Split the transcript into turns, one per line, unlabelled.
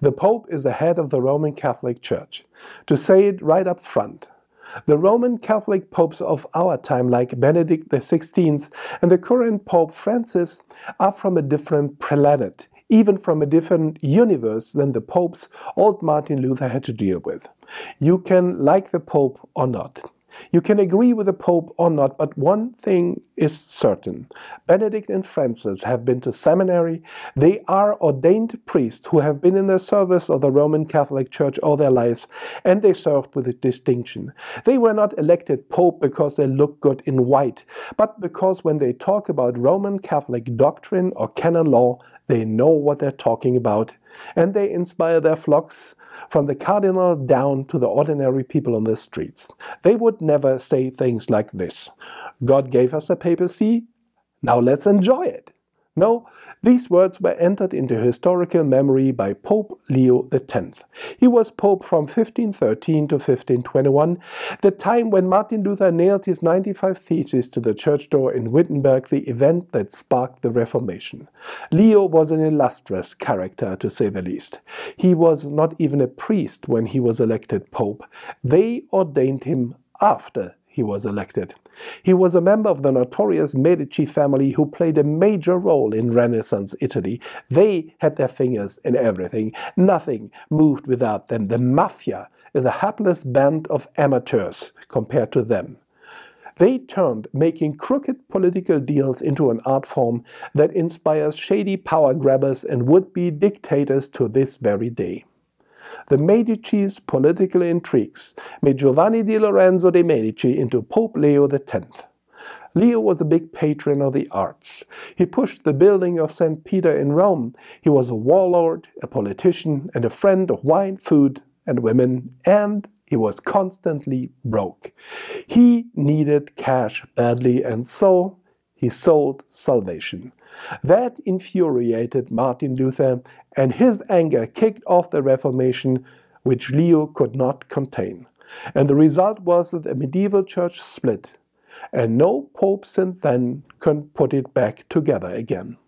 The Pope is the head of the Roman Catholic Church. To say it right up front, the Roman Catholic popes of our time, like Benedict XVI and the current Pope Francis, are from a different planet, even from a different universe than the popes old Martin Luther had to deal with. You can like the Pope or not. You can agree with the Pope or not, but one thing is certain. Benedict and Francis have been to seminary. They are ordained priests who have been in the service of the Roman Catholic Church all their lives, and they served with distinction. They were not elected Pope because they look good in white, but because when they talk about Roman Catholic doctrine or canon law, they know what they're talking about, and they inspire their flocks from the cardinal down to the ordinary people on the streets. They would never say things like this God gave us a papacy, now let's enjoy it. No, these words were entered into historical memory by Pope Leo X. He was Pope from 1513 to 1521, the time when Martin Luther nailed his 95 Theses to the church door in Wittenberg, the event that sparked the Reformation. Leo was an illustrious character, to say the least. He was not even a priest when he was elected Pope. They ordained him after he was elected. He was a member of the notorious Medici family who played a major role in Renaissance Italy. They had their fingers in everything. Nothing moved without them. The mafia is a hapless band of amateurs compared to them. They turned making crooked political deals into an art form that inspires shady power grabbers and would-be dictators to this very day. The Medici's political intrigues made Giovanni di Lorenzo de' Medici into Pope Leo X. Leo was a big patron of the arts. He pushed the building of St. Peter in Rome. He was a warlord, a politician, and a friend of wine, food, and women, and he was constantly broke. He needed cash badly, and so he sold salvation. That infuriated Martin Luther, and his anger kicked off the Reformation, which Leo could not contain. And the result was that the medieval church split, and no pope since then can put it back together again.